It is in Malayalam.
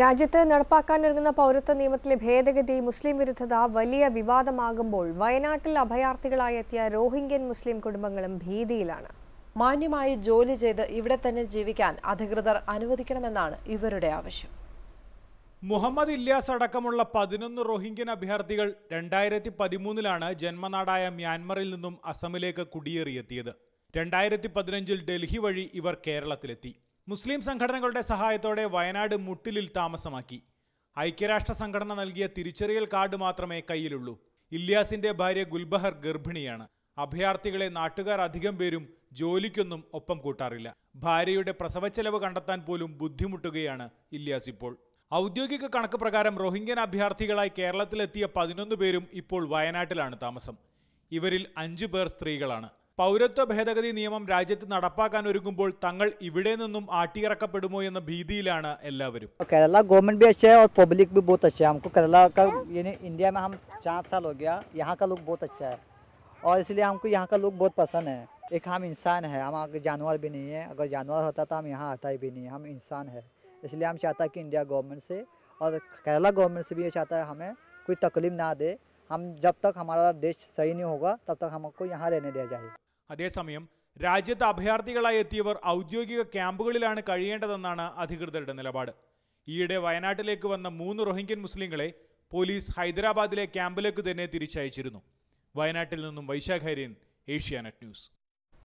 രാജ്യത്ത് നടപ്പാക്കാനൊരുങ്ങുന്ന പൗരത്വ നിയമത്തിലെ ഭേദഗതി മുസ്ലിം വിരുദ്ധത വലിയ വിവാദമാകുമ്പോൾ വയനാട്ടിൽ അഭയാർത്ഥികളായി എത്തിയ റോഹിംഗ്യൻ മുസ്ലിം കുടുംബങ്ങളും ഭീതിയിലാണ്. മാന്യമായി ജോലി ചെയ്ത് ഇവിടെ തന്നെ ജീവിക്കാൻ അധികൃതർ അനുവദിക്കണമെന്നാണ് ഇവരുടെ ആവശ്യം. മുഹമ്മദ് ഇല്യാസ് അടക്കമുള്ള പതിനൊന്ന് റോഹിംഗ്യൻ അഭയാർത്ഥികൾ രണ്ടായിരത്തി പതിമൂന്നിലാണ് ജന്മനാടായ മ്യാൻമറിൽ നിന്നും അസമിലേക്ക് കുടിയേറിയെത്തിയത്. രണ്ടായിരത്തി പതിനഞ്ചിൽ ഡൽഹി വഴി ഇവർ കേരളത്തിലെത്തി. മുസ്ലിം സംഘടനകളുടെ സഹായത്തോടെ വയനാട് മുട്ടിലിൽ താമസമാക്കി. ഐക്യരാഷ്ട്ര സംഘടന നൽകിയ തിരിച്ചറിയൽ കാർഡ് മാത്രമേ കയ്യിലുള്ളൂ. ഇല്യാസിന്റെ ഭാര്യ ഗുൽബഹർ ഗർഭിണിയാണ്. അഭയാർത്ഥികളെ നാട്ടുകാർ അധികം പേരും ജോലിക്കൊന്നും ഒപ്പം കൂട്ടാറില്ല. ഭാര്യയുടെ പ്രസവച്ചെലവ് കണ്ടെത്താൻ പോലും ബുദ്ധിമുട്ടുകയാണ് ഇല്യാസ് ഇപ്പോൾ. ഔദ്യോഗിക കണക്ക് പ്രകാരം റോഹിംഗ്യൻ അഭയാർത്ഥികളായി കേരളത്തിലെത്തിയ പതിനൊന്ന് പേരും ഇപ്പോൾ വയനാട്ടിലാണ് താമസം. ഇവരിൽ അഞ്ചു പേർ സ്ത്രീകളാണ്. പൗരത്വ ഭേദഗതി നിയമം രാജ്യത്ത് നടപ്പാക്കാൻ ഒരുങ്ങുമ്പോൾ തങ്ങൾ ഇവിടെ നിന്നും ആട്ടിയിറക്കപ്പെടുമോ എന്ന ഭീതിയിലാണ് എല്ലാവരും केरला गवर्नमेंट भी अच्छा है और पब्लिक भी बहुत अच्छा है हमको केरला का यानी इंडिया में हम चार साल हो गया यहाँ का लोग बहुत अच्छा है और इसलिए हमको यहाँ का लोग बहुत पसंद है एक हम इंसान है हम आगे जानवर भी नहीं है अगर जानवर होता तो हम यहाँ आता ही भी नहीं हम इंसान है इसलिए हम चाहता है कि इंडिया गवर्नमेंट से और केरला गवर्नमेंट से भी ये चाहता है हमें कोई तकलीफ ना दे हम जब तक हमारा देश सही नहीं होगा तब तक हमको यहाँ रहने दिया जाए അതേസമയം രാജ്യത്ത് അഭയാർത്ഥികളായി എത്തിയവർ ഔദ്യോഗിക ക്യാമ്പുകളിലാണ് കഴിയേണ്ടതെന്നാണ് അധികൃതരുടെ നിലപാട്. ഈയിടെ വയനാട്ടിലേക്ക് വന്ന മൂന്ന് റോഹിംഗ്യൻ മുസ്ലിങ്ങളെ പോലീസ് ഹൈദരാബാദിലെ ക്യാമ്പിലേക്ക് തന്നെ തിരിച്ചയച്ചിരുന്നു. വയനാട്ടിൽ നിന്നും വൈശാഖ് ഹൈര്യൻ ഏഷ്യാനെറ്റ് ന്യൂസ്.